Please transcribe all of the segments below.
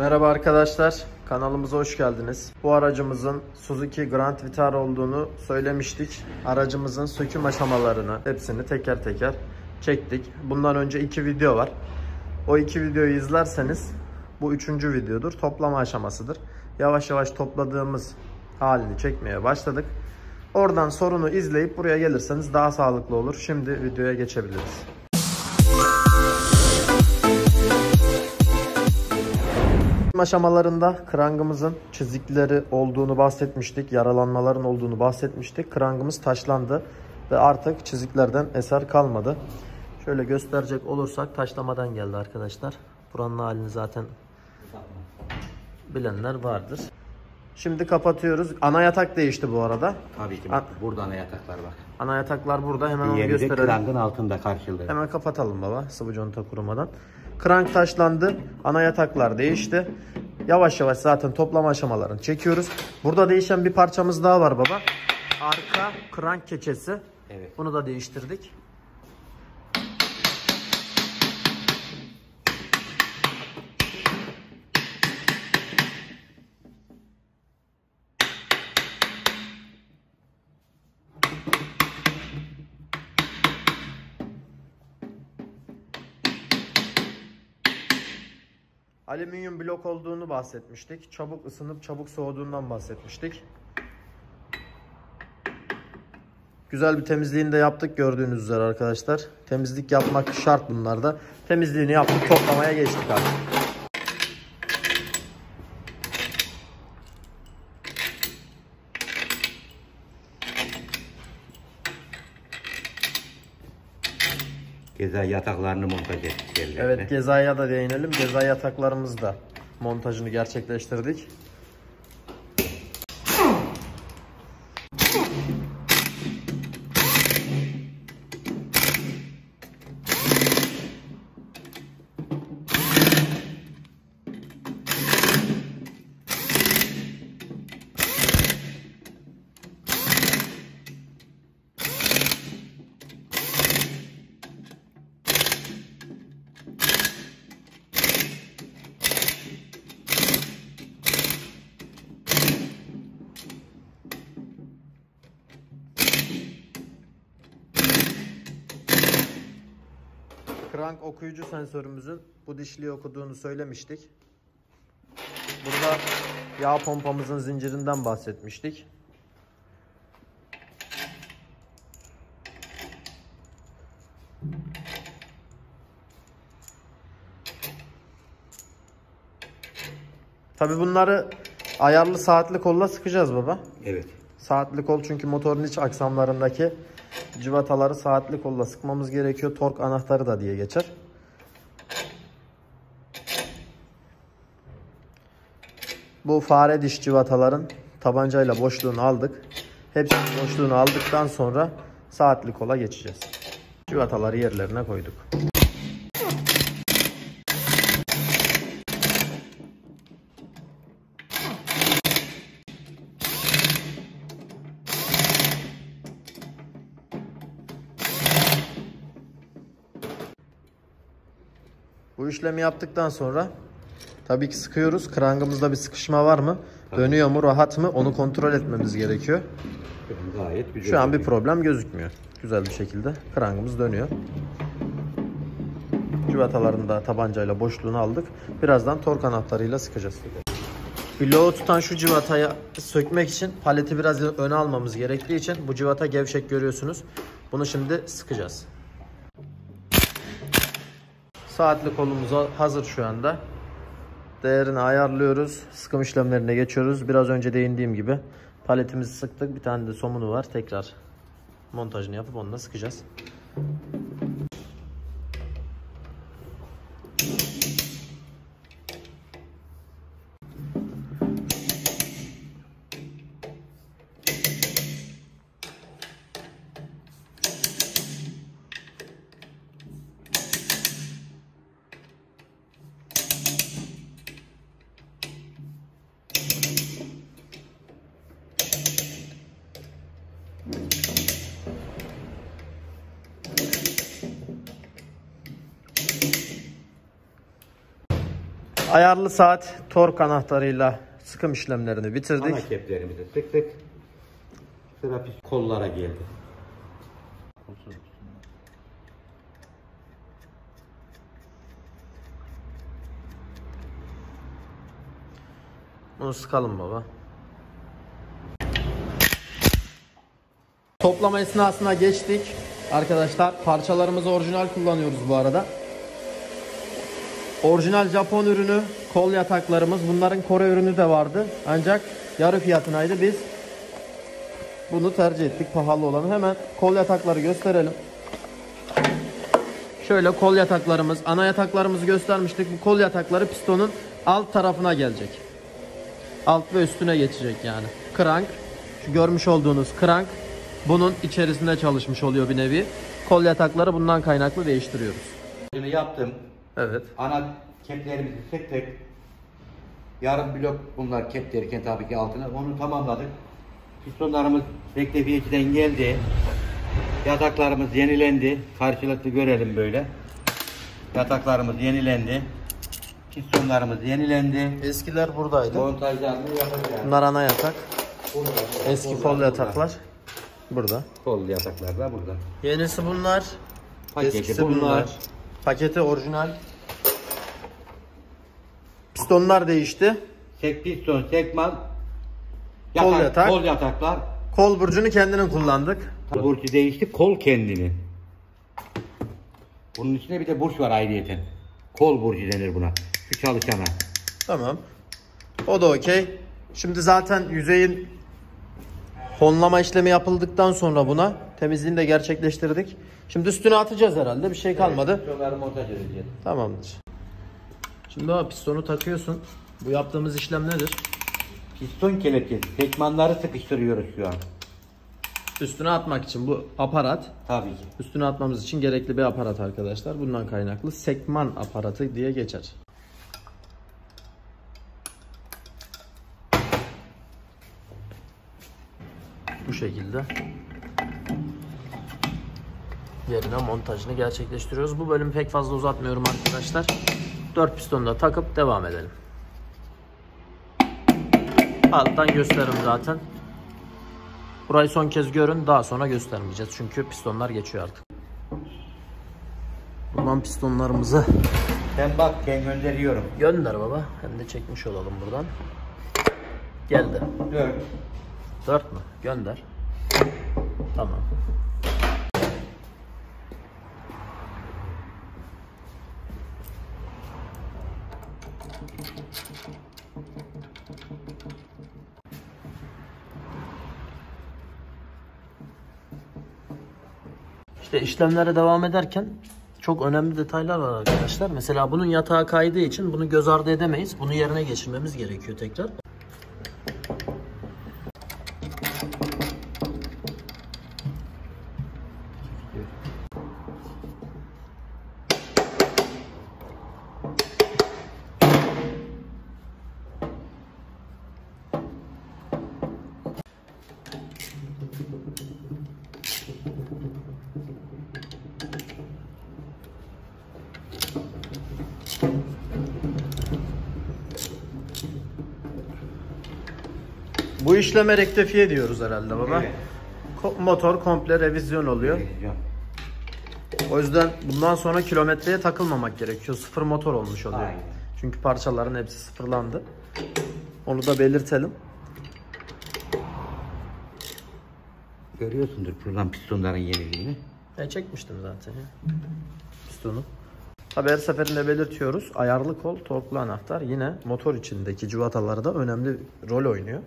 Merhaba arkadaşlar, kanalımıza hoş geldiniz. Bu aracımızın Suzuki Grand Vitara olduğunu söylemiştik. Aracımızın söküm aşamalarını hepsini teker teker çektik. Bundan önce iki video var. O iki videoyu izlerseniz bu üçüncü videodur. Toplama aşamasıdır. Yavaş yavaş topladığımız halini çekmeye başladık. Oradan sorunu izleyip buraya gelirseniz daha sağlıklı olur. Şimdi videoya geçebiliriz. Aşamalarında krangımızın çizikleri olduğunu bahsetmiştik. Yaralanmaların olduğunu bahsetmiştik. Krangımız taşlandı ve artık çiziklerden eser kalmadı. Şöyle gösterecek olursak taşlamadan geldi arkadaşlar. Buranın halini zaten bilenler vardır. Şimdi kapatıyoruz. Ana yatak değişti bu arada. Tabii ki bak. Burada ana yataklar bak. Ana yataklar burada. Hemen onu gösterelim. krangın altında karşılığı. Hemen kapatalım baba sıvı conta kurumadan. Krank taşlandı. Ana yataklar değişti. Yavaş yavaş zaten toplama aşamalarını çekiyoruz. Burada değişen bir parçamız daha var baba. Arka krank keçesi. Evet. Bunu da değiştirdik. Alüminyum blok olduğunu bahsetmiştik. Çabuk ısınıp çabuk soğuduğundan bahsetmiştik. Güzel bir temizliğini de yaptık gördüğünüz üzere arkadaşlar. Temizlik yapmak şart bunlarda. Temizliğini yaptık toplamaya geçtik artık. Geza yataklarını montaj ettik yerlerine. Evet Geza'ya da değinelim. Geza yataklarımız da montajını gerçekleştirdik. Dişliği okuduğunu söylemiştik. Burada yağ pompamızın zincirinden bahsetmiştik. Tabi bunları ayarlı saatli kolla sıkacağız baba. Evet. Saatli kol çünkü motorun iç aksamlarındaki civataları saatli kolla sıkmamız gerekiyor. Tork anahtarı da diye geçer. Bu fare diş civataların tabancayla boşluğunu aldık. Hepsinin boşluğunu aldıktan sonra saatli kola geçeceğiz. Civataları yerlerine koyduk. Bu işlemi yaptıktan sonra tabii ki sıkıyoruz. Krangımızda bir sıkışma var mı? Dönüyor mu, rahat mı? Onu kontrol etmemiz gerekiyor. Gayet güzel. Şu an bir problem gözükmüyor. Güzel bir şekilde krangımız dönüyor. Civataların da tabancayla boşluğunu aldık. Birazdan tork anahtarıyla sıkacağız. Bloğu tutan şu civatayı sökmek için paleti biraz öne almamız gerektiği için bu civata gevşek görüyorsunuz. Bunu şimdi sıkacağız. Saatli kolumuz hazır şu anda. Değerini ayarlıyoruz. Sıkım işlemlerine geçiyoruz. Biraz önce değindiğim gibi paletimizi sıktık. Bir tane de somunu var. Tekrar montajını yapıp onunla sıkacağız. Ayarlı saat tork anahtarıyla sıkım işlemlerini bitirdik. Ana keplerimizi sıktık. Sıra kollara geldi. Bunu sıkalım baba. Toplama esnasına geçtik. Arkadaşlar parçalarımızı orijinal kullanıyoruz bu arada. Orijinal Japon ürünü kol yataklarımız. Bunların Kore ürünü de vardı. Ancak yarı fiyatınaydı. Biz bunu tercih ettik pahalı olanı. Hemen kol yatakları gösterelim. Şöyle kol yataklarımız, ana yataklarımızı göstermiştik. Bu kol yatakları pistonun alt tarafına gelecek. Alt ve üstüne geçecek yani. Krank, şu görmüş olduğunuz krank bunun içerisinde çalışmış oluyor bir nevi. Kol yatakları bundan kaynaklı değiştiriyoruz. Yaptım. Evet. Ana keplerimizi sıktık. Yarım blok bunlar kep derken tabii ki altına. Onu tamamladık. Pistonlarımız rektefiyeciden geldi. Yataklarımız yenilendi. Karşılıklı görelim böyle. Yataklarımız yenilendi. Pistonlarımız yenilendi. Eskiler buradaydı. Montajlarını yapacağız. Bunlar ana yatak. Burada. Eski kol yataklar. Burada. Kol yataklar da burada. Yenisi bunlar. Paketi Eskisi bunlar. bunlar. Paketi orijinal. Pistonlar değişti. Sek piston, sekman. Kol yatak. Kol yataklar. Kol burcunu kendinin kullandık. Burcu değişti, kol kendini. Bunun içinde bir de burç var ayrıyeten. Kol burcu denir buna. Şu çalışana. Tamam. O da okey. Şimdi zaten yüzeyin honlama işlemi yapıldıktan sonra buna temizliğini de gerçekleştirdik. Şimdi üstüne atacağız herhalde. Bir şey kalmadı. Pistonları montaj edeceğiz. Tamamdır. Şimdi o pistonu takıyorsun. Bu yaptığımız işlem nedir? Piston kelepçesi. Sekmanları sıkıştırıyoruz şu an. Üstüne atmak için bu aparat. Tabii ki. Üstüne atmamız için gerekli bir aparat arkadaşlar. Bundan kaynaklı sekman aparatı diye geçer. Bu şekilde yerine montajını gerçekleştiriyoruz. Bu bölümü pek fazla uzatmıyorum arkadaşlar. 4 pistonu da takıp devam edelim. Alttan gösteririm zaten. Burayı son kez görün daha sonra göstermeyeceğiz. Çünkü pistonlar geçiyor artık. Buradan pistonlarımızı Sen bak ben gönderiyorum. gönder baba. Hem de çekmiş olalım buradan. Geldi. 4. 4 mü? Gönder. Tamam. İşte işlemlere devam ederken çok önemli detaylar var arkadaşlar. Mesela bunun yatağa kaydığı için bunu göz ardı edemeyiz. Bunu yerine geçirmemiz gerekiyor tekrar. İşleme rektifiye diyoruz herhalde baba. Evet. Ko- Motor komple revizyon oluyor. O yüzden bundan sonra kilometreye takılmamak gerekiyor. Sıfır motor olmuş oluyor. Aynen. Çünkü parçaların hepsi sıfırlandı. Onu da belirtelim. Görüyorsundur buradan pistonların yeniliğini. E çekmiştim zaten ya. Pistonu. Tabi her seferinde belirtiyoruz. Ayarlı kol, torklu anahtar yine motor içindeki cıvatalarda önemli rol oynuyor.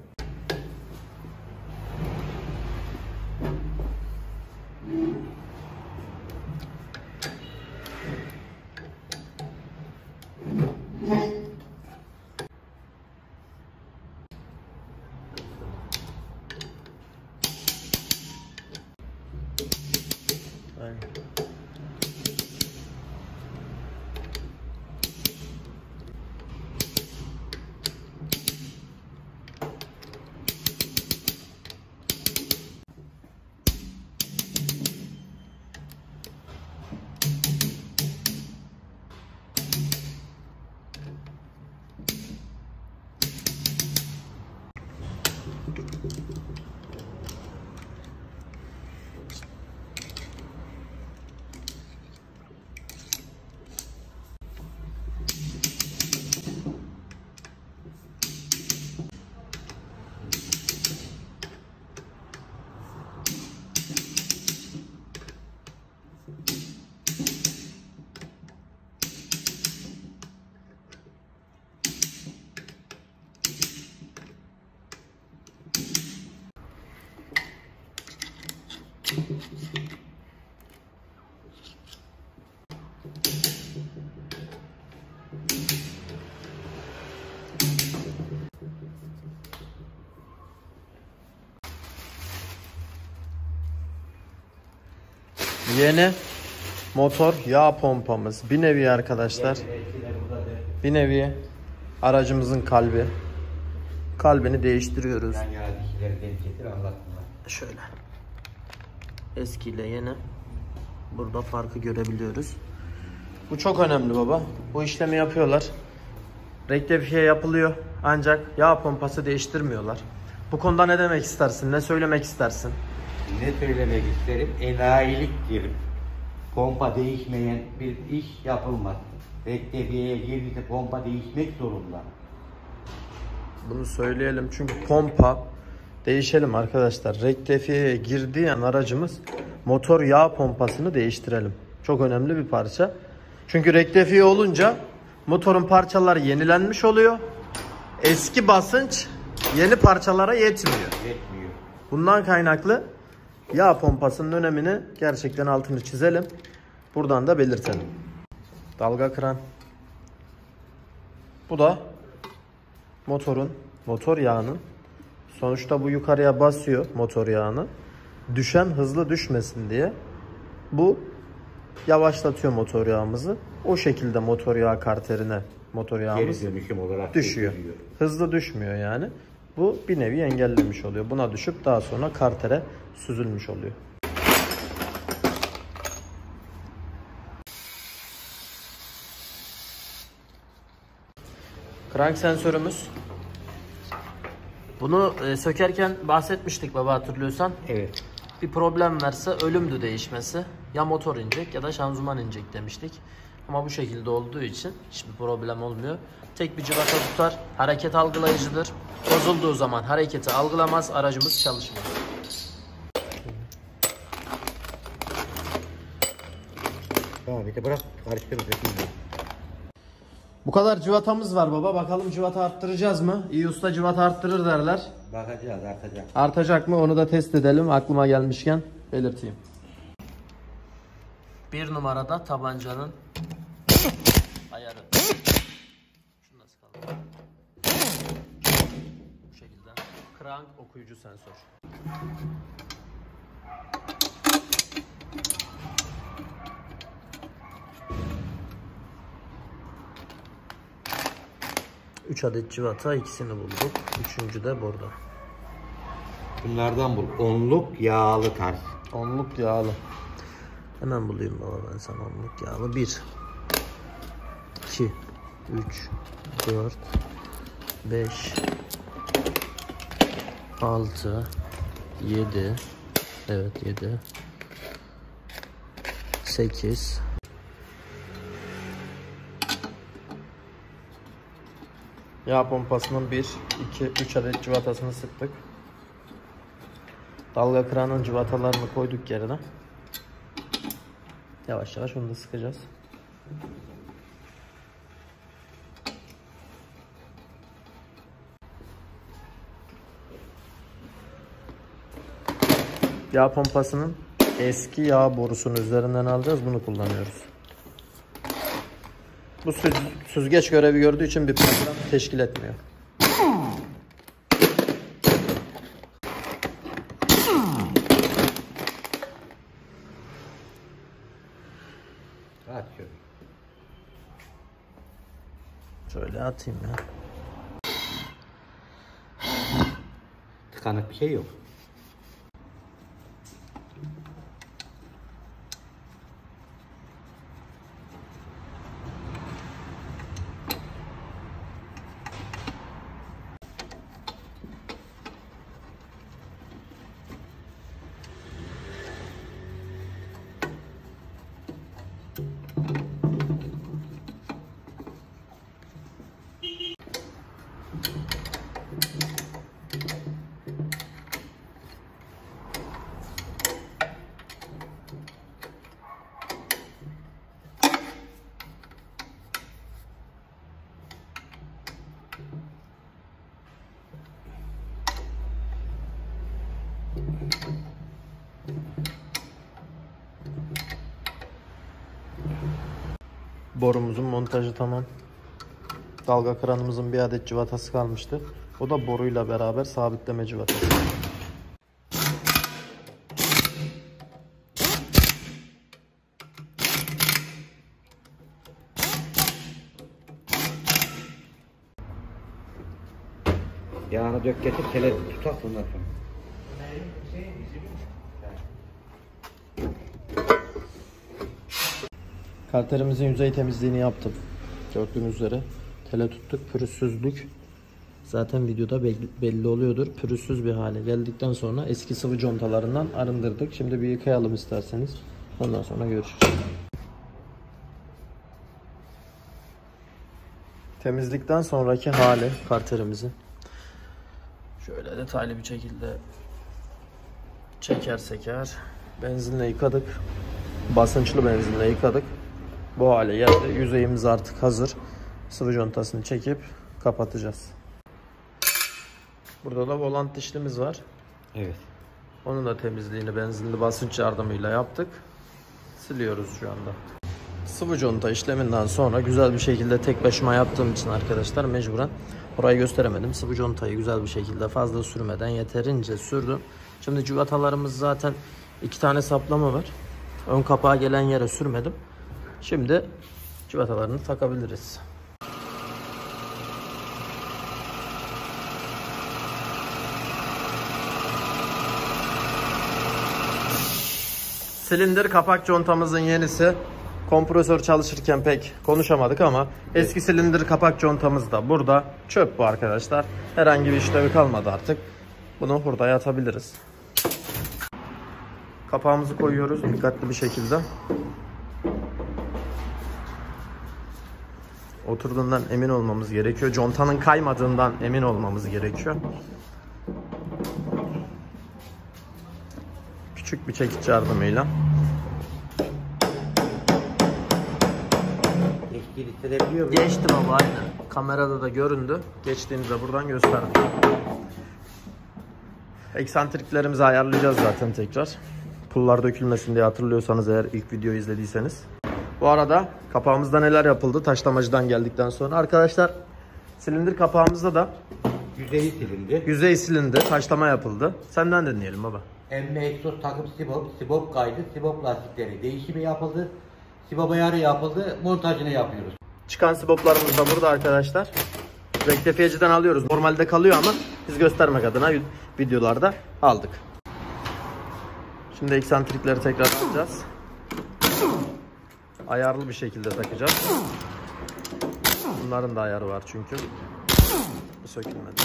Yeni motor yağ pompamız. Bir nevi arkadaşlar. Bir nevi aracımızın kalbi. Kalbini değiştiriyoruz. Şöyle. Eski ile yeni. Burada farkı görebiliyoruz. Bu çok önemli baba. Bu işlemi yapıyorlar. Rektifiye yapılıyor. Ancak yağ pompası değiştirmiyorlar. Bu konuda ne demek istersin? Ne söylemek istersin? Ne söylemek isterim? Enayiliktir. Pompa değişmeyen bir iş yapılmaz. Rektefiyeye girdiyse pompa değişmek zorunda. Bunu söyleyelim çünkü pompa değişelim arkadaşlar. Rektifiyeye girdiği an aracımız motor yağ pompasını değiştirelim. Çok önemli bir parça. Çünkü rektifiye olunca motorun parçaları yenilenmiş oluyor. Eski basınç yeni parçalara yetmiyor. Yetmiyor. Bundan kaynaklı yağ pompasının önemini gerçekten altını çizelim. Buradan da belirtelim. Dalga kıran. Bu da motorun, motor yağının sonuçta bu yukarıya basıyor motor yağını. Düşen hızlı düşmesin diye bu yavaşlatıyor motor yağımızı. O şekilde motor yağ karterine motor yağımız Geri dönüşüm olarak düşüyor. Hızlı düşmüyor yani. Bu bir nevi engellemiş oluyor. Buna düşüp daha sonra kartere süzülmüş oluyor. Crank sensörümüz. Bunu e, sökerken bahsetmiştik baba hatırlıyorsan. Evet. Bir problem varsa ölümdü değişmesi. Ya motor inecek ya da şanzıman inecek demiştik. Ama bu şekilde olduğu için hiçbir problem olmuyor. Tek bir cıvata tutar. Hareket algılayıcıdır. Bozulduğu zaman hareketi algılamaz. Aracımız çalışmaz. Tamam de bırak karıştırırız şimdi. Bu kadar cıvatamız var baba. Bakalım cıvata arttıracağız mı? İyi usta cıvata arttırır derler. Bakacağız artacak. Artacak mı onu da test edelim. Aklıma gelmişken belirteyim. Bir numarada tabancanın ayarı. Şunu nasıl kaldı? Bu şekilde. Crank okuyucu sensör. Üç adet civata ikisini bulduk. Üçüncü de burada. Bunlardan bul. Onluk yağlı ters. Onluk yağlı. Hemen bulayım baba ben sana onluk yağlı. 1 2 3 4 5 6 7 Evet 7 8 Yağ pompasının 1 2 3 adet cıvatasını sıktık. Dalga kıranın cıvatalarını koyduk yerine. Yavaş yavaş onu da sıkacağız. Yağ pompasının eski yağ borusunun üzerinden alacağız. Bunu kullanıyoruz. Bu süz- süzgeç görevi gördüğü için bir problem teşkil etmiyor. At şöyle. Şöyle atayım ya. Tıkanık bir şey yok. Borumuzun montajı tamam. Dalga kranımızın bir adet civatası kalmıştı. O da boruyla beraber sabitleme civatası. Yağını dök getir, tele tutak bundan sonra. Karterimizin yüzey temizliğini yaptım. Gördüğünüz üzere tele tuttuk. Pürüzsüzlük zaten videoda belli, oluyordur. Pürüzsüz bir hale geldikten sonra eski sıvı contalarından arındırdık. Şimdi bir yıkayalım isterseniz. Ondan sonra görüşürüz. Temizlikten sonraki hali karterimizin. Şöyle detaylı bir şekilde çeker seker. Benzinle yıkadık. Basınçlı benzinle yıkadık. Bu hale geldi. Yüzeyimiz artık hazır. Sıvı contasını çekip kapatacağız. Burada da volant dişlimiz var. Evet. Onun da temizliğini benzinli basınç yardımıyla yaptık. Siliyoruz şu anda. Sıvı conta işleminden sonra güzel bir şekilde tek başıma yaptığım için arkadaşlar mecburen orayı gösteremedim. Sıvı contayı güzel bir şekilde fazla sürmeden yeterince sürdüm. Şimdi civatalarımız zaten iki tane saplama var. Ön kapağa gelen yere sürmedim. Şimdi civatalarını takabiliriz. Silindir kapak contamızın yenisi. Kompresör çalışırken pek konuşamadık ama eski silindir kapak contamız da burada. Çöp bu arkadaşlar. Herhangi bir işlevi kalmadı artık. Bunu hurdaya atabiliriz. Kapağımızı koyuyoruz dikkatli bir şekilde. Oturduğundan emin olmamız gerekiyor. Contanın kaymadığından emin olmamız gerekiyor. Küçük bir çekiç yardımıyla. Geçtiğini hissedebiliyor muyum? Geçti baba aynen. Kamerada da göründü. Geçtiğinizde buradan gösterdim. Eksantriklerimizi ayarlayacağız zaten tekrar. Pullar dökülmesin diye hatırlıyorsanız eğer ilk videoyu izlediyseniz. Bu arada kapağımızda neler yapıldı taşlamacıdan geldikten sonra. Arkadaşlar silindir kapağımızda da Yüzeyi silindi. yüzey silindi, taşlama yapıldı. Senden dinleyelim baba. Emme egzoz takım sibop, sibop kaydı, sibop lastikleri değişimi yapıldı. Sibop ayarı yapıldı, montajını yapıyoruz. Çıkan siboplarımız da burada arkadaşlar. Rektifiyeciden alıyoruz. Normalde kalıyor ama biz göstermek adına videolarda aldık. Şimdi eksantrikleri tekrar alacağız. Ayarlı bir şekilde takacağız. Bunların da ayarı var çünkü. Sökülmedi.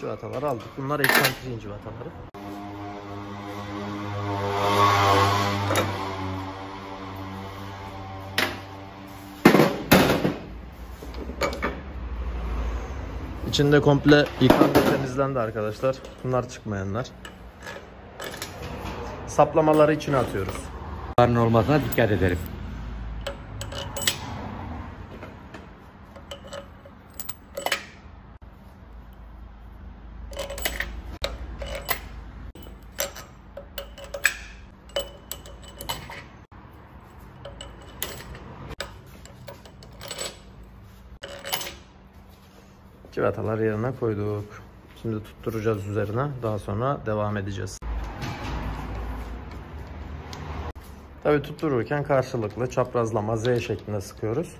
Civataları aldık. Bunlar eksantriğin civataları. İçinde komple yıkandı temizlendi arkadaşlar. Bunlar çıkmayanlar. Saplamaları içine atıyoruz. Bunların olmasına dikkat edelim. Civataları yerine koyduk. Şimdi tutturacağız üzerine. Daha sonra devam edeceğiz. Tabi tuttururken karşılıklı çaprazlama Z şeklinde sıkıyoruz.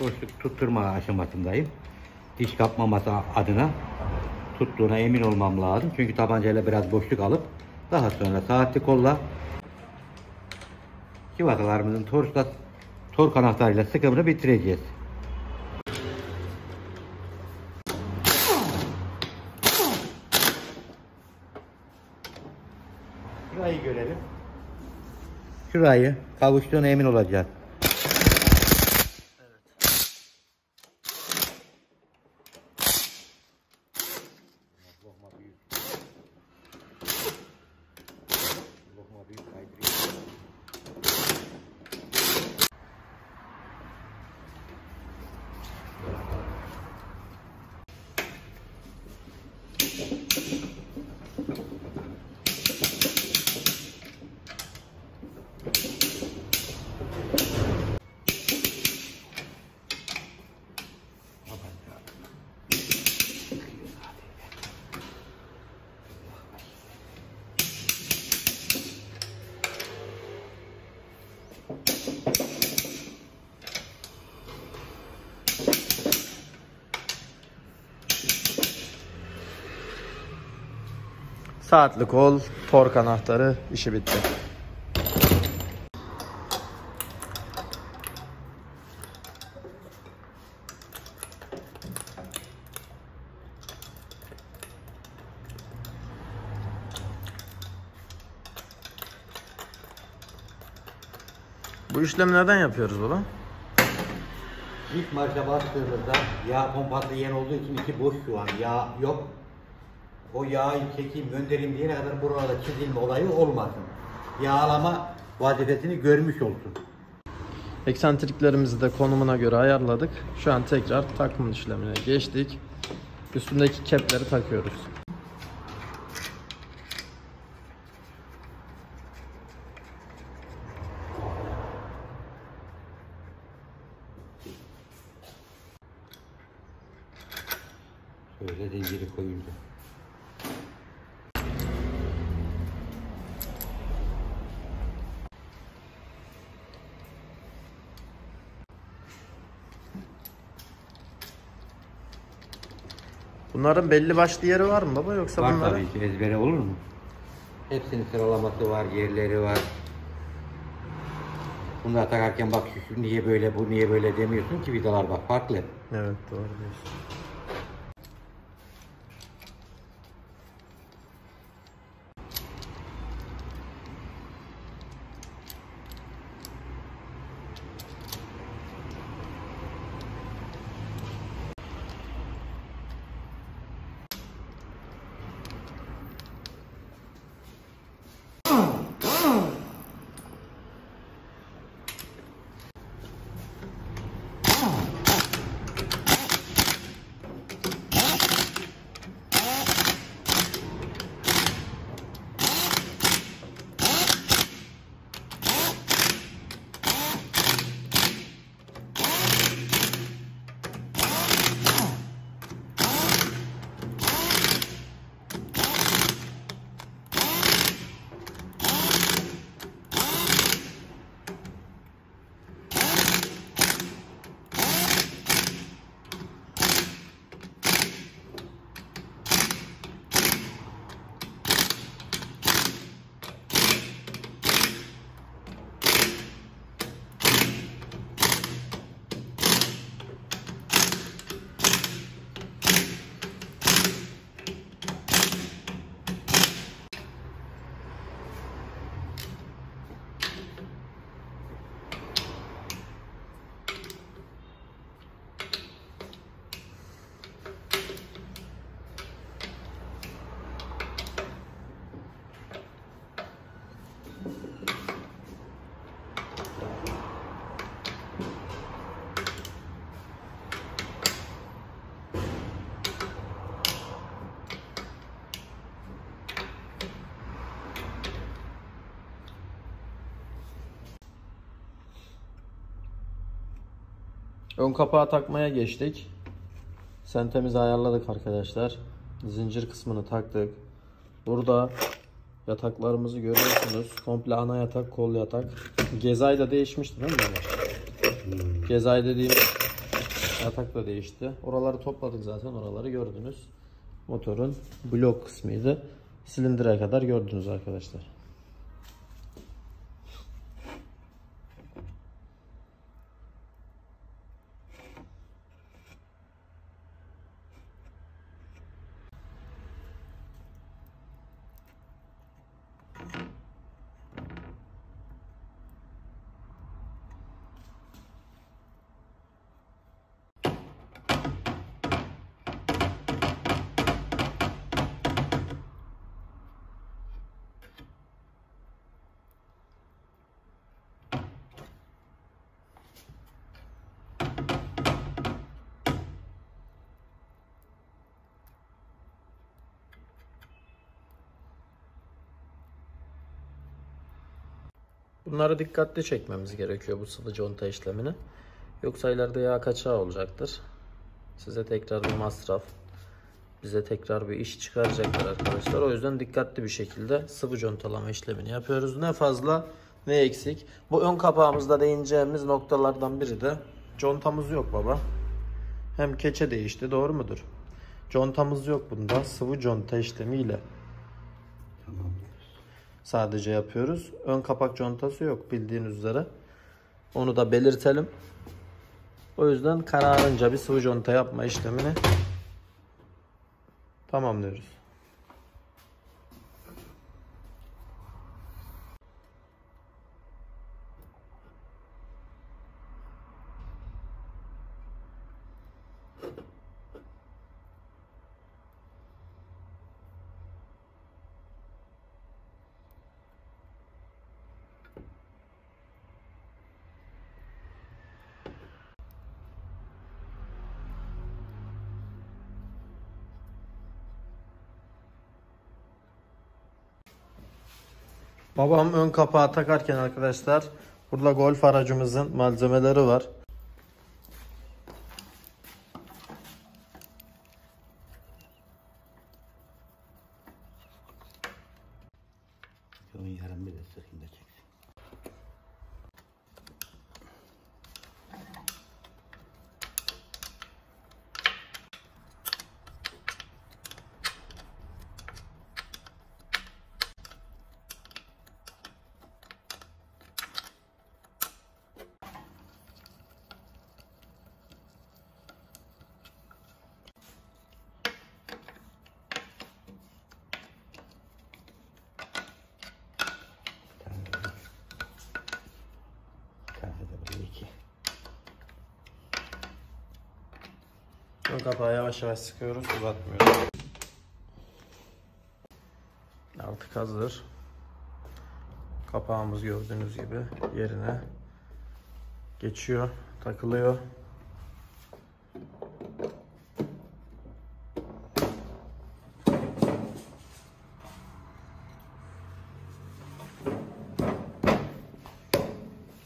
Boşluk tutturma aşamasındayım. Diş kapmaması adına tuttuğuna emin olmam lazım. Çünkü tabancayla biraz boşluk alıp daha sonra saatli kolla civatalarımızın torkla, tork anahtarıyla sıkımını bitireceğiz. Şurayı kavuştuğuna emin olacağız. Saatli kol, tork anahtarı işi bitti. Bu işlemi neden yapıyoruz baba? İlk marşa bastığımızda yağ pompası yeni olduğu için içi boş şu an. Yağ yok. O yağı çekeyim göndereyim diyene kadar burada çizilme olayı olmasın. Yağlama vazifesini görmüş olsun. Eksentriklerimizi de konumuna göre ayarladık. Şu an tekrar takım işlemine geçtik. Üstündeki kepleri takıyoruz. Şöyle zinciri koyunca. Bunların belli başlı yeri var mı baba yoksa Var bunları? tabii ki ezbere olur mu? Hepsinin sıralaması var, yerleri var. Bunları takarken bak şu niye böyle, bu niye böyle demiyorsun ki vidalar bak farklı. Evet doğru diyorsun. Ön kapağı takmaya geçtik. Sentemizi ayarladık arkadaşlar. Zincir kısmını taktık. Burada yataklarımızı görüyorsunuz. Komple ana yatak, kol yatak. Gezay da değişmişti değil mi? baba? Gezay dediğim yatak da değişti. Oraları topladık zaten. Oraları gördünüz. Motorun blok kısmıydı. Silindire kadar gördünüz arkadaşlar. Bunları dikkatli çekmemiz gerekiyor bu sıvı conta işlemini. Yoksa ileride yağ kaçağı olacaktır. Size tekrar bir masraf, bize tekrar bir iş çıkaracaklar arkadaşlar. O yüzden dikkatli bir şekilde sıvı contalama işlemini yapıyoruz. Ne fazla ne eksik. Bu ön kapağımızda değineceğimiz noktalardan biri de contamız yok baba. Hem keçe değişti doğru mudur? Contamız yok bunda. Sıvı conta işlemiyle Tamam. Sadece yapıyoruz. Ön kapak contası yok bildiğiniz üzere. Onu da belirtelim. O yüzden kararınca bir sıvı conta yapma işlemini tamamlıyoruz. Babam ön kapağı takarken arkadaşlar burada golf aracımızın malzemeleri var. Onun yarım bir de sıkayım da çeksin. Bir tane de buraya. Bir tane de buraya iki. Ön kapağı yavaş yavaş sıkıyoruz uzatmıyoruz. Artık hazır. Kapağımız gördüğünüz gibi yerine geçiyor, takılıyor.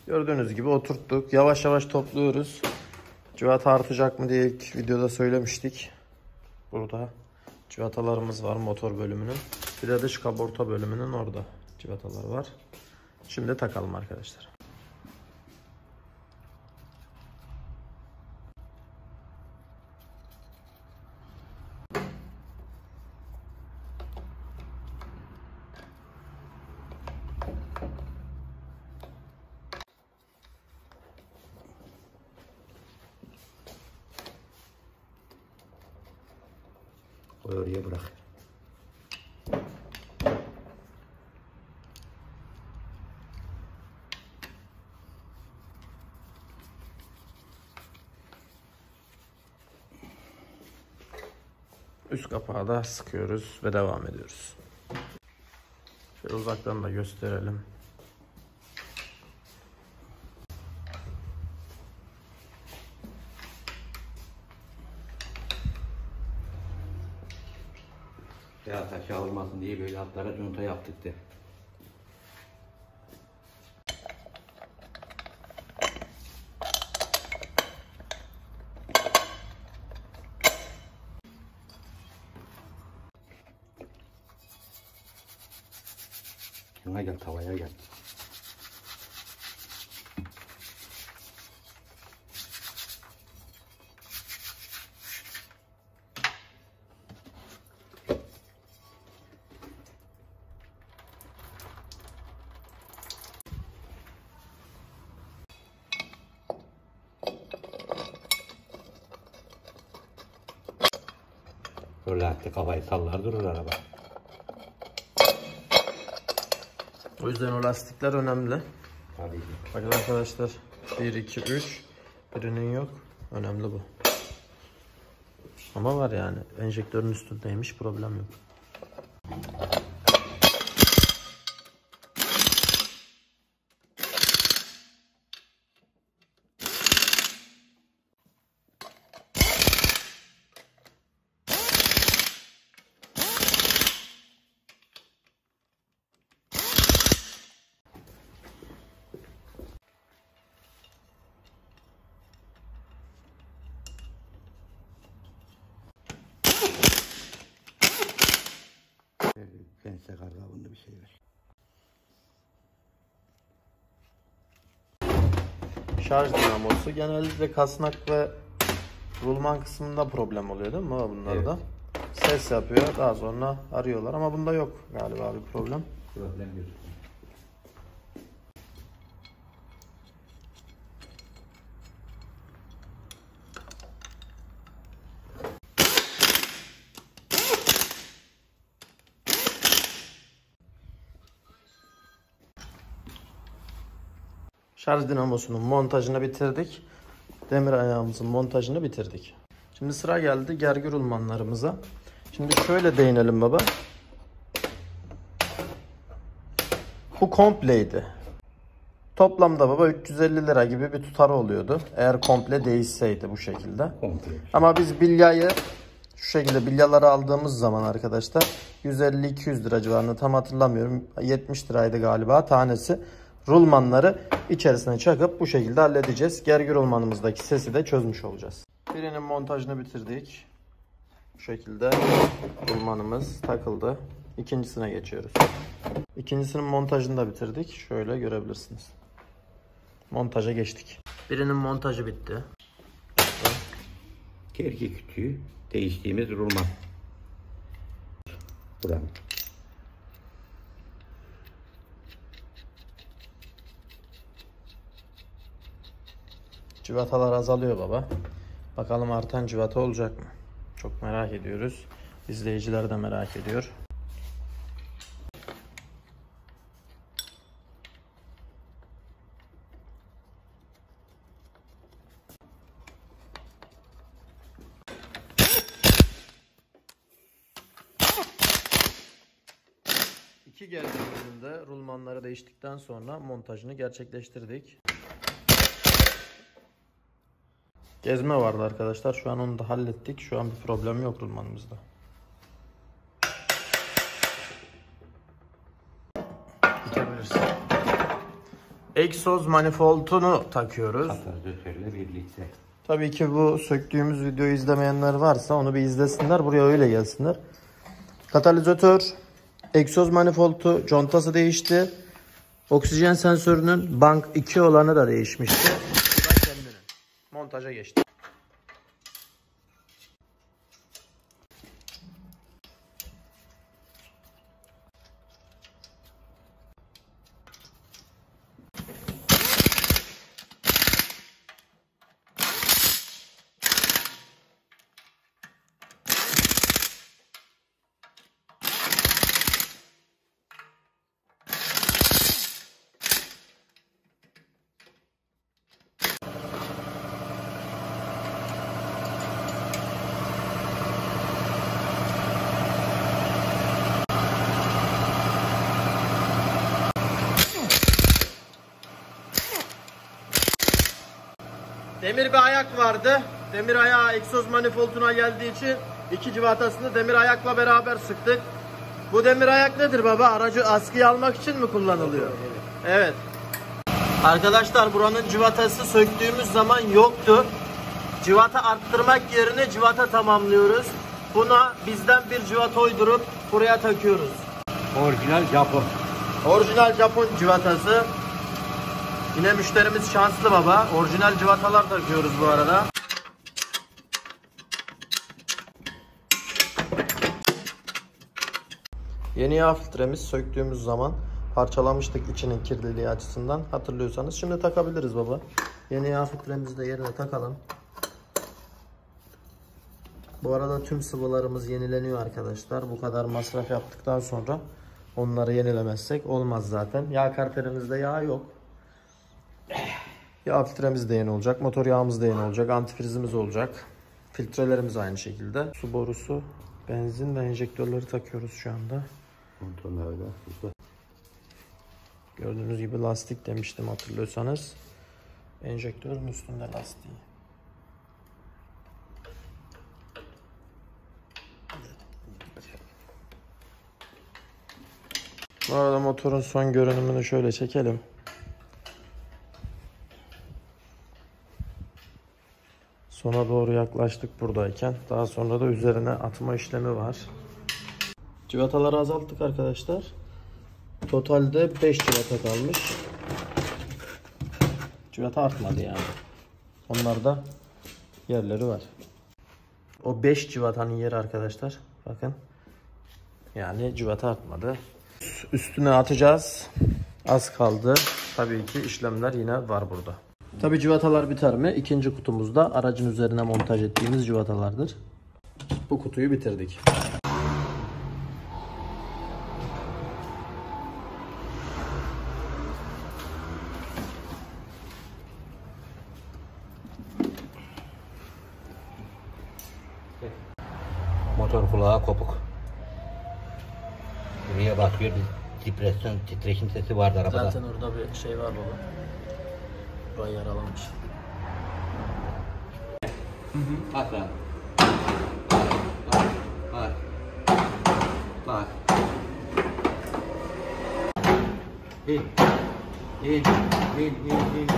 Gördüğünüz gibi oturttuk. Yavaş yavaş topluyoruz. Civata artacak mı diye ilk videoda söylemiştik. Burada civatalarımız var motor bölümünün. Bir de dış kaporta bölümünün orada civatalar var. Şimdi takalım arkadaşlar. Üst kapağı da sıkıyoruz ve devam ediyoruz. Şöyle uzaktan da gösterelim. Ya taşı almasın diye böyle altlara conta yaptık de. Yana gel tavaya gel. Böyle attı kafayı sallar durur araba. O yüzden o lastikler önemli. Tabii ki. Bakın arkadaşlar 1, 2, 3 birinin yok. Önemli bu. Ama var yani. Enjektörün üstündeymiş problem yok. Pense kargabında bir şey var. Şarj dinamosu genellikle kasnak ve rulman kısmında problem oluyor değil mi bunlarda? ses yapıyor. Daha sonra arıyorlar ama bunda yok galiba bir problem. Problem gözüküyor. Şarj dinamosunun montajını bitirdik. Demir ayağımızın montajını bitirdik. Şimdi sıra geldi gergi rulmanlarımıza. Şimdi şöyle değinelim baba. Bu kompleydi. Toplamda baba 350 lira gibi bir tutarı oluyordu. Eğer komple değişseydi bu şekilde. Komple. Ama biz bilyayı şu şekilde bilyaları aldığımız zaman arkadaşlar 150-200 lira civarında tam hatırlamıyorum. 70 liraydı galiba tanesi. Rulmanları içerisine çakıp bu şekilde halledeceğiz. Gergi rulmanımızdaki sesi de çözmüş olacağız. Birinin montajını bitirdik. Bu şekilde rulmanımız takıldı. İkincisine geçiyoruz. İkincisinin montajını da bitirdik. Şöyle görebilirsiniz. Montaja geçtik. Birinin montajı bitti. Gergi kütüğü değiştiğimiz rulman. Buranın. Civatalar azalıyor baba. Bakalım artan civata olacak mı? Çok merak ediyoruz. İzleyiciler de merak ediyor. İki gerginliğinde rulmanları değiştikten sonra montajını gerçekleştirdik. Gezme vardı arkadaşlar. Şu an onu da hallettik. Şu an bir problem yok rulmanımızda. Bitebilirsin. Egzoz manifoldunu takıyoruz. Katalizatörle birlikte. Tabii ki bu söktüğümüz videoyu izlemeyenler varsa onu bir izlesinler. Buraya öyle gelsinler. Katalizatör, egzoz manifoldu, contası değişti. Oksijen sensörünün bank 2 olanı da değişmişti. Bu da kendinin. Montaja geçti. Demir bir ayak vardı. Demir ayağı egzoz manifolduna geldiği için iki civatasını demir ayakla beraber sıktık. Bu demir ayak nedir baba? Aracı askıya almak için mi kullanılıyor? Evet. Arkadaşlar buranın civatası söktüğümüz zaman yoktu. Civata arttırmak yerine civata tamamlıyoruz. Buna bizden bir civata uydurup buraya takıyoruz. Orijinal Japon. Orijinal Japon civatası. Yine müşterimiz şanslı baba. Orijinal civatalar takıyoruz bu arada. Yeni yağ filtremiz söktüğümüz zaman parçalamıştık içinin kirliliği açısından. Hatırlıyorsanız şimdi takabiliriz baba. Yeni yağ filtremizi de yerine takalım. Bu arada tüm sıvılarımız yenileniyor arkadaşlar. Bu kadar masraf yaptıktan sonra onları yenilemezsek olmaz zaten. Yağ karterimizde yağ yok. Yağ filtremiz de yeni olacak. Motor yağımız da yeni olacak. Antifrizimiz olacak. Filtrelerimiz aynı şekilde. Su borusu, benzin ve enjektörleri takıyoruz şu anda. Kontrollerle. Gördüğünüz gibi lastik demiştim hatırlıyorsanız. Enjektörün üstünde lastiği. Bu arada motorun son görünümünü şöyle çekelim. Sona doğru yaklaştık buradayken. Daha sonra da üzerine atma işlemi var. Civataları azalttık arkadaşlar. Totalde 5 civata kalmış. Civata artmadı yani. Onlarda yerleri var. O 5 civatanın yeri arkadaşlar Bakın. Yani cıvata atmadı. Üstüne atacağız. Az kaldı. Tabii ki işlemler yine var burada. Tabii cıvatalar biter mi? İkinci kutumuzda aracın üzerine montaj ettiğimiz cıvatalardır. Bu kutuyu bitirdik. Motor kulağı kopuk. Buraya bakıyor bir depresyon titreşim sesi vardı arabada. Zaten orada bir şey var baba. Burayı yaralamış. Bak lan. Bak. Bak. Bak. İn. İn. İn. İn. İn.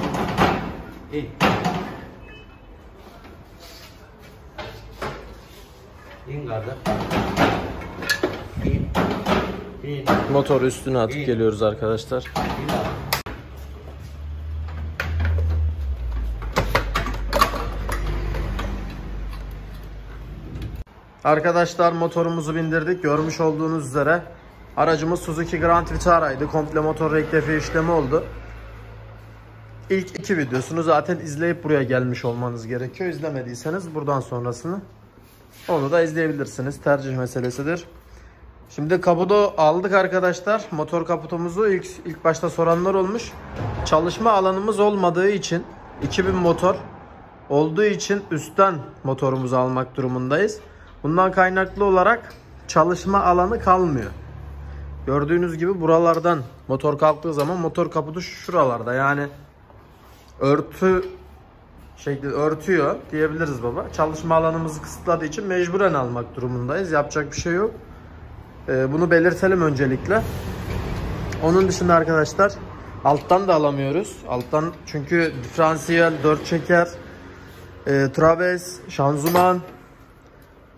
İn. İn kardeş. İn. İn. Motor üstüne atıp İyi. geliyoruz arkadaşlar. İn Arkadaşlar motorumuzu bindirdik. Görmüş olduğunuz üzere aracımız Suzuki Grand Vitara'ydı. Komple motor rektifiye işlemi oldu. İlk iki videosunu zaten izleyip buraya gelmiş olmanız gerekiyor. İzlemediyseniz buradan sonrasını onu da izleyebilirsiniz. Tercih meselesidir. Şimdi kaputu aldık arkadaşlar. Motor kaputumuzu ilk ilk başta soranlar olmuş. Çalışma alanımız olmadığı için 2000 motor olduğu için üstten motorumuzu almak durumundayız. Bundan kaynaklı olarak çalışma alanı kalmıyor. Gördüğünüz gibi buralardan motor kalktığı zaman motor kaputu şuralarda yani örtü şekli örtüyor diyebiliriz baba. Çalışma alanımızı kısıtladığı için mecburen almak durumundayız. Yapacak bir şey yok. Ee, bunu belirtelim öncelikle. Onun dışında arkadaşlar alttan da alamıyoruz. Alttan çünkü diferansiyel, dört çeker, e, traves, şanzıman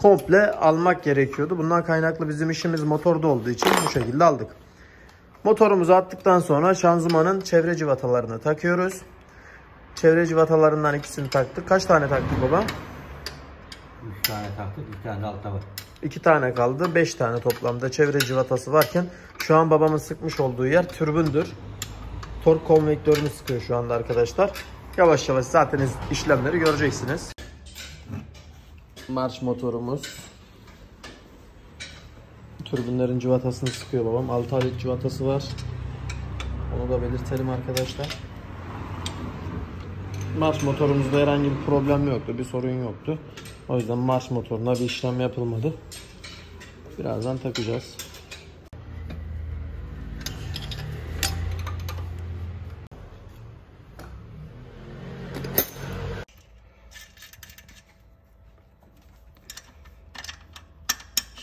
komple almak gerekiyordu. Bundan kaynaklı bizim işimiz motorda olduğu için bu şekilde aldık. Motorumuzu attıktan sonra şanzımanın çevre civatalarını takıyoruz. Çevre civatalarından ikisini taktık. Kaç tane taktık baba? Üç tane taktık, bir tane de altta var. 2 tane kaldı. 5 tane toplamda çevre civatası varken şu an babamın sıkmış olduğu yer türbündür. Tork konvektörünü sıkıyor şu anda arkadaşlar. Yavaş yavaş zaten işlemleri göreceksiniz. Marş motorumuz. Türbünlerin civatasını sıkıyor babam. 6 adet civatası var. Onu da belirtelim arkadaşlar. Marş motorumuzda herhangi bir problem yoktu. Bir sorun yoktu. O yüzden marş motoruna bir işlem yapılmadı. Birazdan takacağız.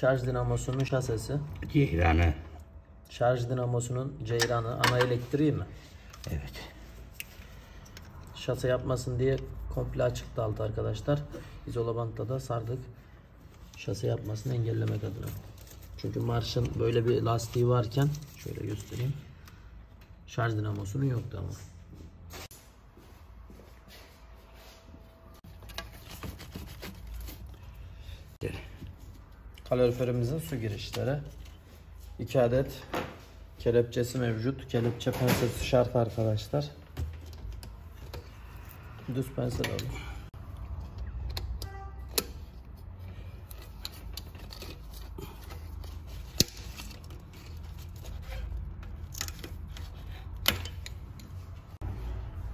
Şarj dinamosunun şasesi, Ceyranı. şarj dinamosunun ceyranı, ana elektriği mi? Evet. Şase yapmasın diye komple açıktı altı arkadaşlar. İzola bantla da sardık. Şase yapmasını engellemek adına. Çünkü marşın böyle bir lastiği varken şöyle göstereyim. Şarj dinamosunun yoktu ama. Kaloriferimizin su girişleri. 2 adet kelepçesi mevcut. Kelepçe pensesi şart arkadaşlar. Düz pense de olur.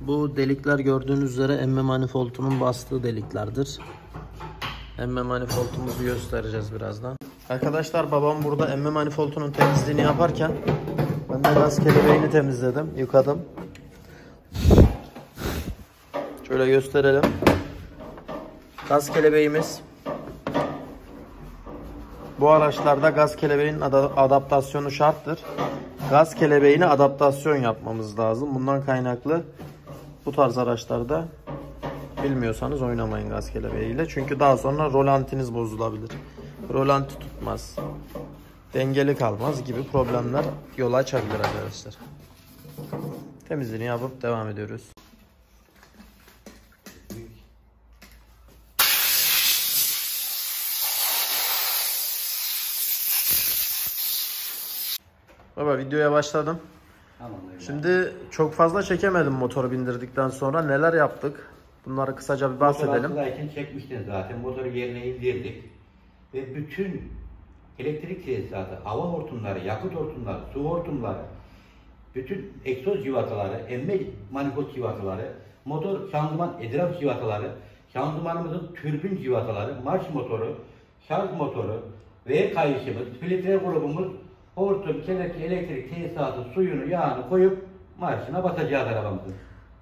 Bu delikler gördüğünüz üzere emme manifoldunun bastığı deliklerdir. Emme manifoldumuzu göstereceğiz birazdan. Arkadaşlar babam burada emme manifoldunun temizliğini yaparken ben de gaz kelebeğini temizledim, yıkadım. Şöyle gösterelim. Gaz kelebeğimiz. Bu araçlarda gaz kelebeğinin ada- adaptasyonu şarttır. Gaz kelebeğine adaptasyon yapmamız lazım. Bundan kaynaklı bu tarz araçlarda Bilmiyorsanız oynamayın gaz kelebeğiyle. Çünkü daha sonra rolantiniz bozulabilir. Rolanti tutmaz. Dengeli kalmaz gibi problemler yol açabilir arkadaşlar. Temizliğini yapıp devam ediyoruz. Baba videoya başladım. Şimdi çok fazla çekemedim motoru bindirdikten sonra. Neler yaptık? Bunları kısaca bir bahsedelim. Motor altındayken çekmiştin zaten. Motoru yerine indirdik. Ve bütün elektrik tesisatı, hava hortumları, yakıt hortumları, su hortumları, bütün egzoz civataları, emme manifold civataları, motor şanzıman edraf civataları, şanzımanımızın türbin civataları, marş motoru, şarj motoru, V kayışımız, filtre grubumuz, hortum, kelepçe, elektrik tesisatı, suyunu, yağını koyup marşına basacağız arabamızın.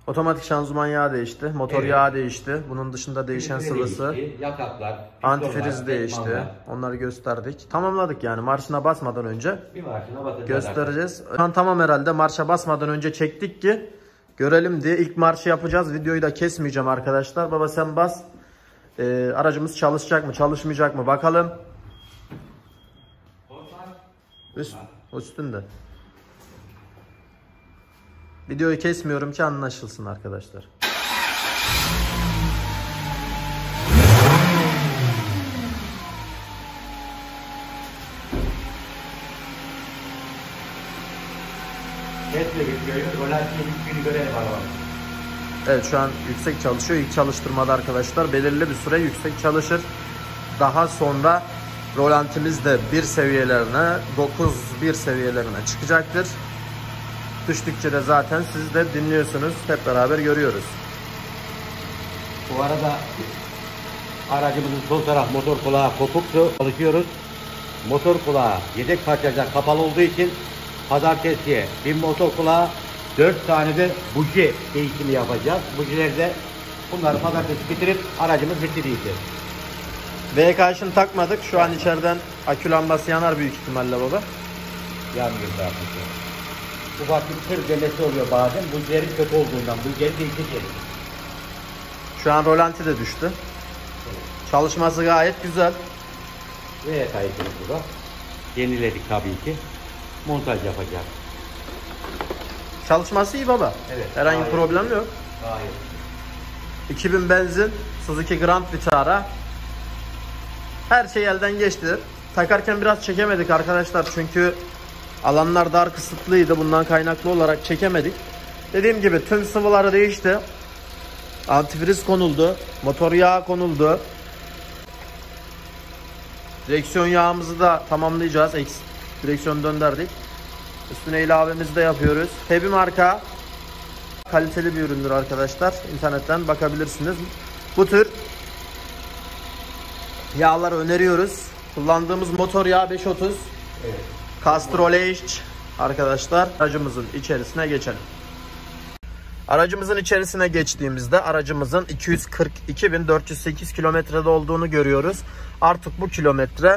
Otomatik şanzıman yağı değişti. Motor Evet. yağı değişti. Bunun dışında değişen Filtre sıvısı. değişti, yakaklar, Antifriz pistonlar, değişti. ekmanlar. Onları gösterdik. Tamamladık yani. Marşına basmadan önce Bir marşına basacağız. göstereceğiz. Şu an tamam herhalde. Marşa basmadan önce çektik ki görelim diye. ilk marşı yapacağız. Videoyu da kesmeyeceğim arkadaşlar. Baba sen bas. Ee, aracımız çalışacak mı çalışmayacak mı bakalım. Üst, üstünde. Videoyu kesmiyorum ki anlaşılsın arkadaşlar. Evet şu an yüksek çalışıyor. İlk çalıştırmada arkadaşlar belirli bir süre yüksek çalışır. Daha sonra rolantimiz de bir seviyelerine 9 bir seviyelerine çıkacaktır. Düştükçe de zaten siz de dinliyorsunuz. Hep beraber görüyoruz. Bu arada aracımızın sol taraf motor kulağı kopuktu. Çalışıyoruz. Motor kulağı yedek parçacılar kapalı olduğu için pazartesiye bir motor kulağı 4 tane de buji değişimi yapacağız. Bujileri de bunları pazartesi bitirip aracımız bitti diyeceğiz. VK'şını takmadık. Şu an içeriden akü lambası yanar büyük ihtimalle baba. Yanmıyor zaten. Ufak bir tır demesi oluyor bazen. Bujilerin kötü olduğundan. Bujileri değişeceğiz. Şu an rolanti de düştü. Çalışması gayet güzel. Ve kayıtımız burada. Yeniledik tabii ki. Montaj yapacağız. Çalışması iyi baba. Evet, Herhangi bir problem yok. Hayır. 2000 benzin, Suzuki Grand Vitara. Her şey elden geçti. Takarken biraz çekemedik arkadaşlar çünkü alanlar dar kısıtlıydı. Bundan kaynaklı olarak çekemedik. Dediğim gibi tüm sıvıları değişti. Antifriz konuldu. Motor yağı konuldu. Direksiyon yağımızı da tamamlayacağız. Eks- Direksiyonu döndürdük. Üstüne ilavemizi de yapıyoruz. Tebi marka kaliteli bir üründür arkadaşlar. İnternetten bakabilirsiniz. Bu tür yağları öneriyoruz. Kullandığımız motor yağı 530. Evet. Castrol H arkadaşlar aracımızın içerisine geçelim. Aracımızın içerisine geçtiğimizde aracımızın 242.408 kilometrede olduğunu görüyoruz. Artık bu kilometre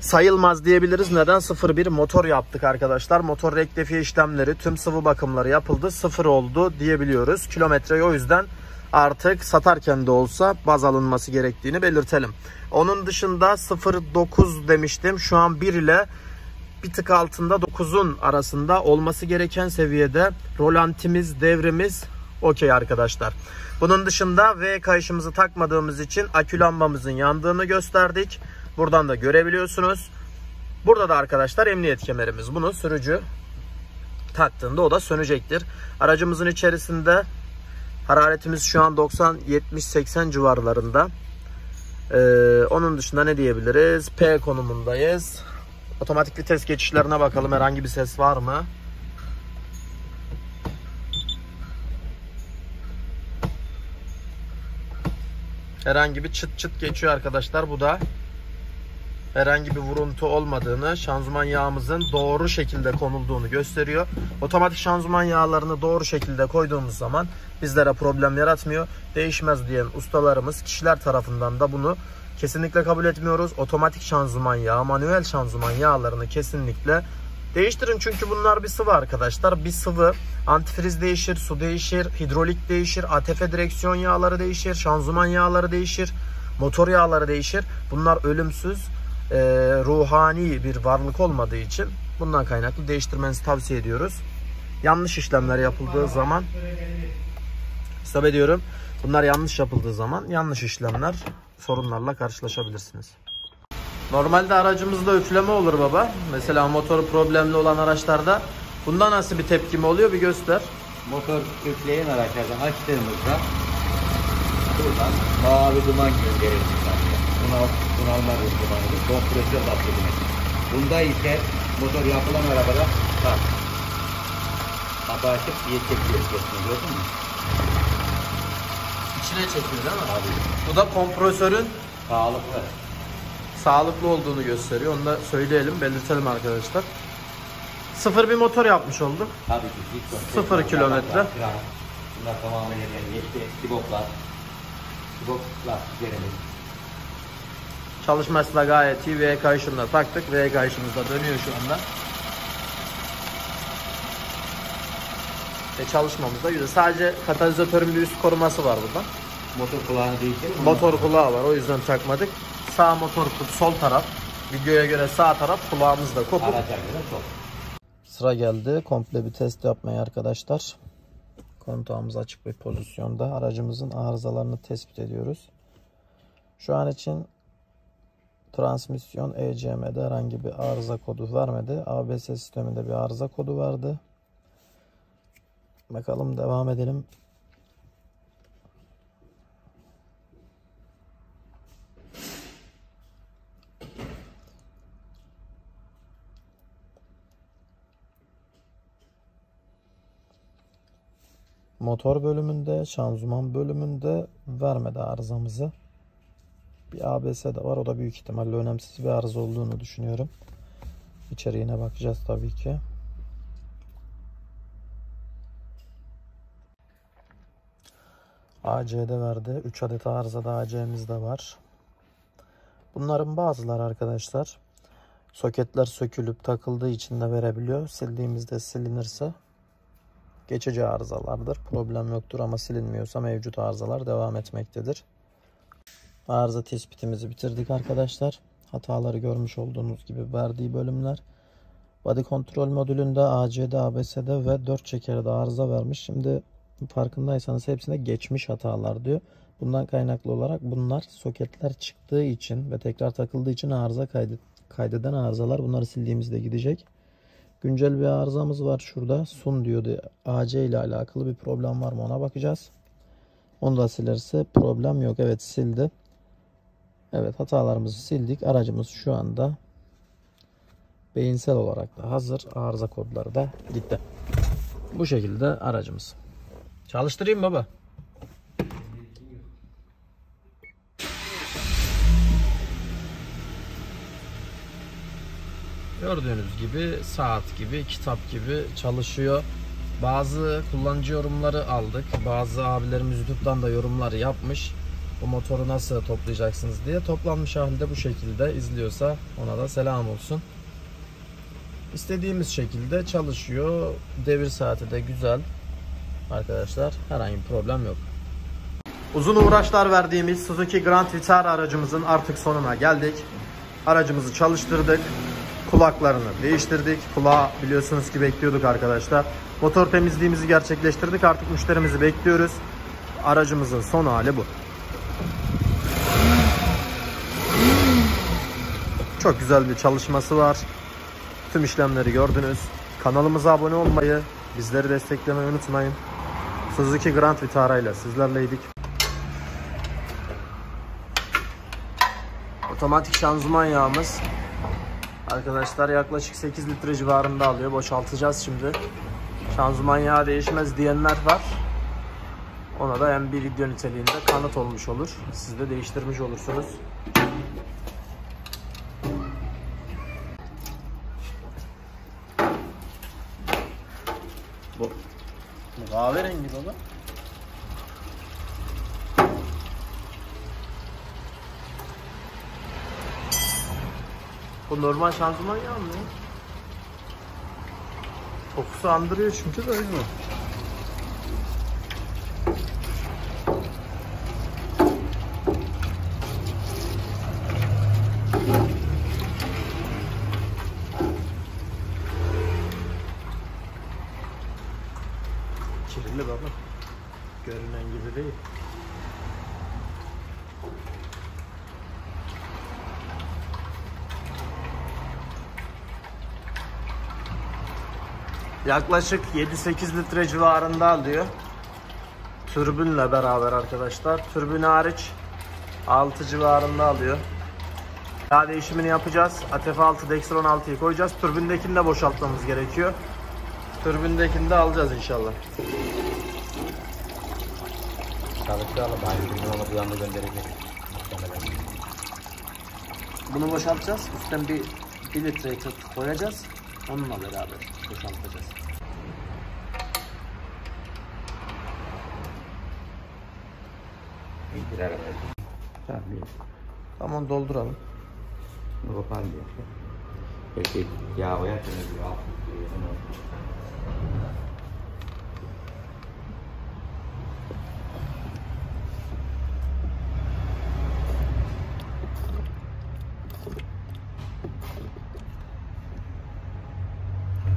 sayılmaz diyebiliriz. Neden? 01 motor yaptık arkadaşlar. Motor rektifiye işlemleri, tüm sıvı bakımları yapıldı. Sıfır oldu diyebiliyoruz. Kilometreyi o yüzden artık satarken de olsa baz alınması gerektiğini belirtelim. Onun dışında 0.9 demiştim. Şu an 1 ile bir tık altında 9'un arasında olması gereken seviyede rolantimiz, devrimiz okey arkadaşlar. Bunun dışında V kayışımızı takmadığımız için akü lambamızın yandığını gösterdik. Buradan da görebiliyorsunuz. Burada da arkadaşlar emniyet kemerimiz. Bunu sürücü taktığında o da sönecektir. Aracımızın içerisinde hararetimiz şu an 90-70-80 civarlarında. Ee, onun dışında ne diyebiliriz? P konumundayız. Otomatik vites geçişlerine bakalım. Herhangi bir ses var mı? Herhangi bir çıt çıt geçiyor arkadaşlar. Bu da herhangi bir vuruntu olmadığını, şanzıman yağımızın doğru şekilde konulduğunu gösteriyor. Otomatik şanzıman yağlarını doğru şekilde koyduğumuz zaman bizlere problem yaratmıyor. Değişmez diyen ustalarımız, kişiler tarafından da bunu kesinlikle kabul etmiyoruz. Otomatik şanzıman yağı, manuel şanzıman yağlarını kesinlikle değiştirin. Çünkü bunlar bir sıvı arkadaşlar. Bir sıvı antifriz değişir, su değişir, hidrolik değişir, ATF direksiyon yağları değişir, şanzıman yağları değişir, motor yağları değişir. Bunlar ölümsüz, e, ruhani bir varlık olmadığı için bundan kaynaklı değiştirmenizi tavsiye ediyoruz. Yanlış işlemler yapıldığı zaman Stop ediyorum. Bunlar yanlış yapıldığı zaman yanlış işlemler sorunlarla karşılaşabilirsiniz. Normalde aracımızda üfleme olur baba. Mesela motoru problemli olan araçlarda. Bunda nasıl bir tepkime oluyor bir göster. Motor üfleyen araçlardan açtığımızda buradan mavi duman gönderir. Bunal, bunalma dumanı, kompresör basıyor. Bunda ise motor yapılan arabada tak. Kapı açıp diye çekiyor. Gördün mü? İçine çekiyor değil mi? Abi Bu da kompresörün sağlıklı. sağlıklı olduğunu gösteriyor. Onu da söyleyelim, belirtelim arkadaşlar. Sıfır bir motor yapmış olduk. Tabii ki. yok. Sıfır Bunlar kilometre. Bunlar tamamen yerine geçti. Siboplar. Siboplar yerimiz. Çalışması da gayet iyi. V kayışını da taktık. V kayışımız da dönüyor şu anda. Ve çalışmamız da güzel. Sadece katalizatörün bir üst koruması var burada. Motor kulağını değiştirir mi? Motor kulağı var. O yüzden takmadık. Sağ motor kulağı, sol taraf. Videoya göre sağ taraf kulağımız da kopuk. Araca göre çok. Sıra geldi. Komple bir test yapmaya arkadaşlar. Kontağımız açık bir pozisyonda. Aracımızın arızalarını tespit ediyoruz. Şu an için transmisyon ECM'de herhangi bir arıza kodu vermedi. ABS sisteminde bir arıza kodu verdi. Bakalım devam edelim. Motor bölümünde, şanzıman bölümünde vermedi arızamızı. Bir ABS de var. O da büyük ihtimalle önemsiz bir arıza olduğunu düşünüyorum. İçeriğine bakacağız tabii ki. AC'de verdi. 3 adet arızada AC'miz de var. Bunların bazıları arkadaşlar soketler sökülüp takıldığı için de verebiliyor. Sildiğimizde silinirse geçici arızalardır. Problem yoktur ama silinmiyorsa mevcut arızalar devam etmektedir. Arıza tespitimizi bitirdik arkadaşlar. Hataları görmüş olduğunuz gibi verdiği bölümler. Body kontrol modülünde AC'de, ABS'de ve 4 çekerde arıza vermiş. Şimdi farkındaysanız hepsinde geçmiş hatalar diyor. Bundan kaynaklı olarak bunlar soketler çıktığı için ve tekrar takıldığı için arıza kaydet kaydeden arızalar. Bunları sildiğimizde gidecek. Güncel bir arızamız var şurada. Sun diyordu. AC ile alakalı bir problem var mı ona bakacağız. Onu da silerse problem yok. Evet sildi. Evet hatalarımızı sildik. Aracımız şu anda beyinsel olarak da hazır. Arıza kodları da gitti. Bu şekilde aracımız. Çalıştırayım baba. Gördüğünüz gibi saat gibi, kitap gibi çalışıyor. Bazı kullanıcı yorumları aldık. Bazı abilerimiz YouTube'dan da yorumlar yapmış. Bu motoru nasıl toplayacaksınız diye. Toplanmış halde bu şekilde izliyorsa ona da selam olsun. İstediğimiz şekilde çalışıyor. Devir saati de güzel. Arkadaşlar herhangi bir problem yok. Uzun uğraşlar verdiğimiz Suzuki Grand Vitara aracımızın artık sonuna geldik. Aracımızı çalıştırdık. Kulaklarını değiştirdik. Kulağı biliyorsunuz ki bekliyorduk arkadaşlar. Motor temizliğimizi gerçekleştirdik. Artık müşterimizi bekliyoruz. Aracımızın son hali bu. Çok güzel bir çalışması var. Tüm işlemleri gördünüz. Kanalımıza abone olmayı, bizleri desteklemeyi unutmayın. Suzuki Grand Vitara ile sizlerleydik. Otomatik şanzıman yağımız Arkadaşlar yaklaşık 8 litre civarında alıyor. Boşaltacağız şimdi. Şanzıman yağı değişmez diyenler var. Ona da hem bir video niteliğinde kanıt olmuş olur. Siz de değiştirmiş olursunuz. Bu, bu kahverengi baba. Bu normal şanzıman yağı mı? Kokusu andırıyor çünkü de öyle. Kirli baba. Görünen gibi değil. Yaklaşık 7-8 litre civarında alıyor. Türbünle beraber arkadaşlar. Türbün hariç 6 civarında alıyor. Yağ değişimini yapacağız. ATF 6, Dextron 6'yı koyacağız. Türbündekini de boşaltmamız gerekiyor. Türbündekini de alacağız inşallah. Çalıştıralım. Aynı gün onu bir anda gönderecek. Bunu boşaltacağız. Üstten bir 1 litre koyacağız. Onunla beraber boşaltacağız. Bir araba. Tamam. Tamam dolduralım. Koparım diyor. Peki yağ koyarsanız diyor. Altın diyor.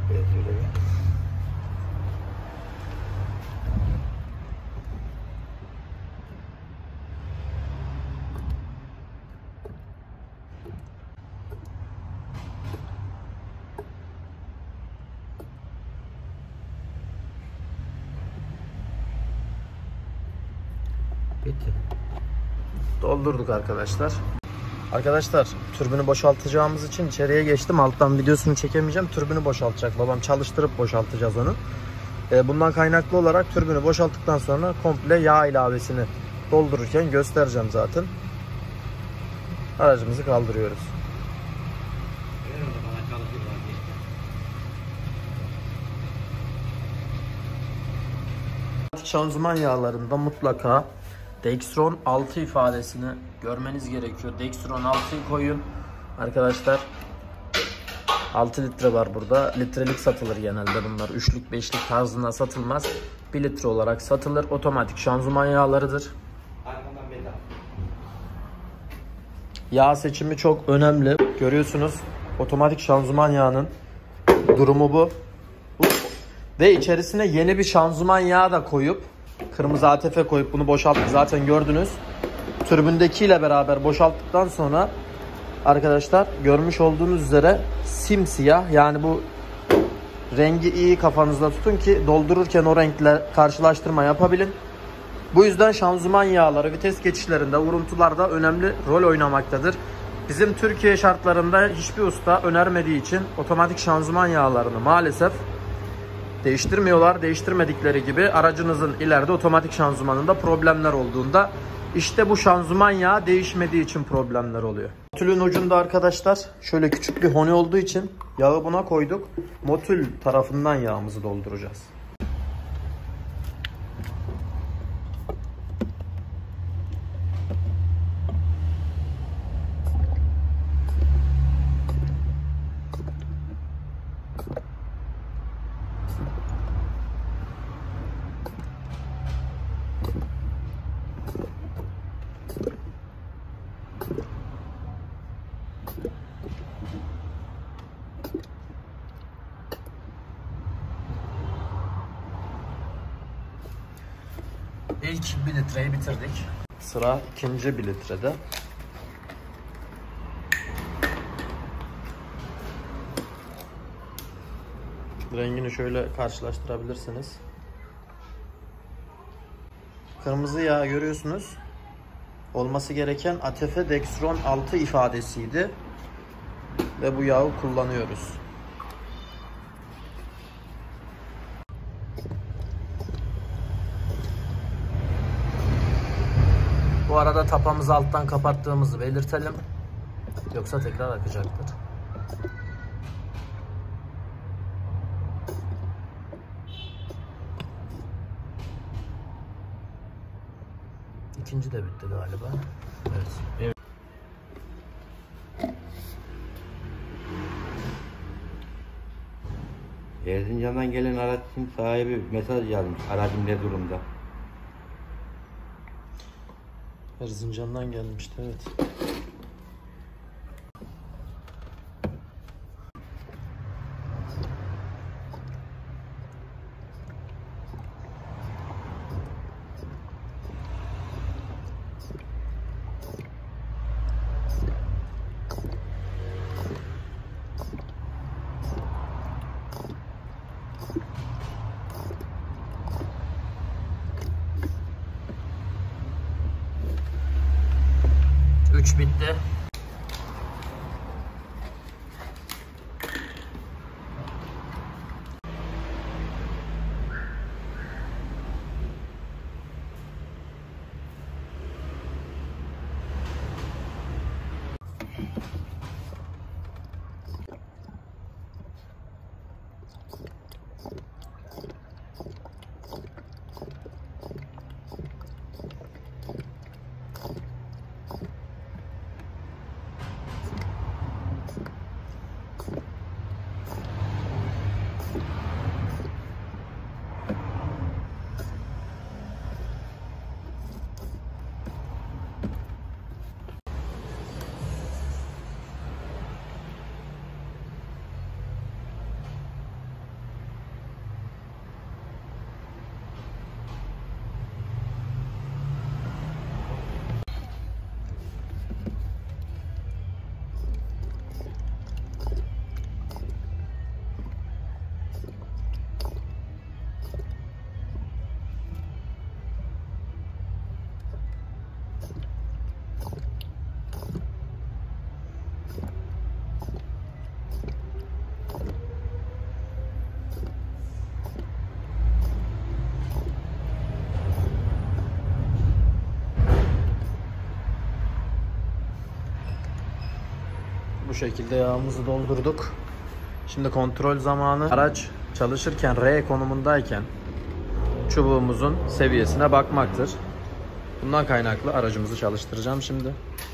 Biraz şöyle bir. Bitti. Doldurduk arkadaşlar. Arkadaşlar türbünü boşaltacağımız için içeriye geçtim. Alttan videosunu çekemeyeceğim. Türbünü boşaltacak. Babam çalıştırıp boşaltacağız onu. Ee, Bundan kaynaklı olarak türbünü boşalttıktan sonra komple yağ ilavesini doldururken göstereceğim zaten. Aracımızı kaldırıyoruz. Şanzıman yağlarında mutlaka Dextron 6 ifadesini görmeniz gerekiyor. Dextron 6'yı koyun. Arkadaşlar 6 litre var burada. Litrelik satılır genelde bunlar. Üçlük, beşlik tarzında satılmaz. 1 litre olarak satılır. Otomatik şanzıman yağlarıdır. Yağ seçimi çok önemli. Görüyorsunuz otomatik şanzıman yağının durumu bu. Ve içerisine yeni bir şanzıman yağı da koyup kırmızı ATF koyup bunu boşalttık zaten gördünüz. Türbündekiyle beraber boşalttıktan sonra arkadaşlar görmüş olduğunuz üzere simsiyah yani bu rengi iyi kafanızda tutun ki doldururken o renkle karşılaştırma yapabilin. Bu yüzden şanzıman yağları vites geçişlerinde, vuruntularda önemli rol oynamaktadır. Bizim Türkiye şartlarında hiçbir usta önermediği için otomatik şanzıman yağlarını maalesef değiştirmiyorlar. Değiştirmedikleri gibi aracınızın ileride otomatik şanzımanında problemler olduğunda işte bu şanzıman yağı değişmediği için problemler oluyor. Motülün ucunda arkadaşlar şöyle küçük bir honi olduğu için yağı buna koyduk. Motül tarafından yağımızı dolduracağız. İlk 1 litreyi bitirdik. Sıra ikinci 1 litrede. Rengini şöyle karşılaştırabilirsiniz. Kırmızı yağ görüyorsunuz. Olması gereken ATF Dextron 6 ifadesiydi. Ve bu yağı kullanıyoruz. Bu arada tapamızı alttan kapattığımızı belirtelim. Yoksa tekrar akacaktır. İkinci de bitti galiba. Evet. evet. Erzincan'dan gelen aracın sahibi mesaj yazmış. Aracım ne durumda? Erzincan'dan gelmişti evet. 3 şekilde yağımızı doldurduk. Şimdi kontrol zamanı. Araç çalışırken R konumundayken çubuğumuzun seviyesine bakmaktır. Bundan kaynaklı aracımızı çalıştıracağım şimdi.